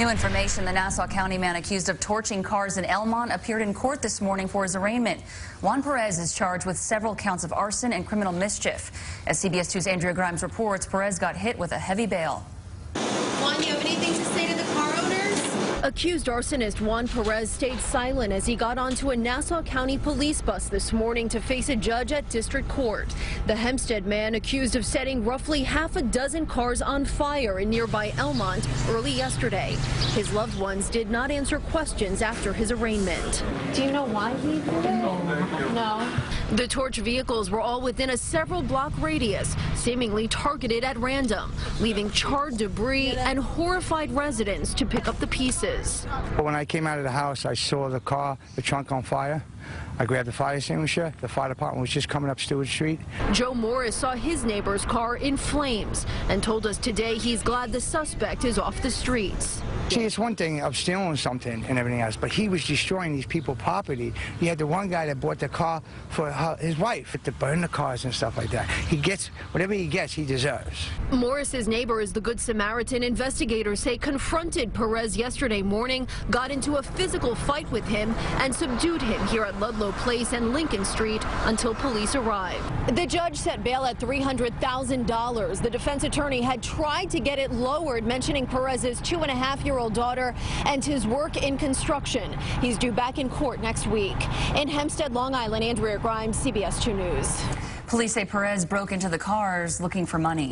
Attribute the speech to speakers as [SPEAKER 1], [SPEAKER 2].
[SPEAKER 1] New information, the Nassau County man accused of torching cars in Elmont appeared in court this morning for his arraignment. Juan Perez is charged with several counts of arson and criminal mischief. As CBS 2's Andrea Grymes reports, Perez got hit with a heavy bail.
[SPEAKER 2] Juan, you have anything to say to the car owners?
[SPEAKER 3] Accused arsonist Juan Perez stayed silent as he got onto a Nassau County police bus this morning to face a judge at district court. The Hempstead man accused of setting roughly half a dozen cars on fire in nearby Elmont early yesterday. His loved ones did not answer questions after his arraignment.
[SPEAKER 2] Do you know why he did it? No.
[SPEAKER 3] The torch vehicles were all within a several block radius, seemingly targeted at random, leaving charred debris and horrified residents to pick up the pieces.
[SPEAKER 4] When I came out of the house, I saw the car, the trunk on fire. I grabbed the fire extinguisher. The fire department was just coming up Stewart Street.
[SPEAKER 3] Joe Morris saw his neighbor's car in flames and told us today he's glad the suspect is off the streets.
[SPEAKER 4] See, it's one thing of stealing something and everything else, but he was destroying these people's property. You had the one guy that bought the car for her, his wife to burn the cars and stuff like that. He gets whatever he gets, he deserves.
[SPEAKER 3] Morris's neighbor is the Good Samaritan. Investigators say confronted Perez yesterday morning, got into a physical fight with him, and subdued him here at Ludlow Place and Lincoln Street until police arrived. The judge set bail at $300,000. The defense attorney had tried to get it lowered, mentioning Perez's two and a half year old daughter and his work in construction. He's due back in court next week. In Hempstead, Long Island, Andrea Grymes, CBS 2 News.
[SPEAKER 1] Police say Perez broke into the cars looking for money.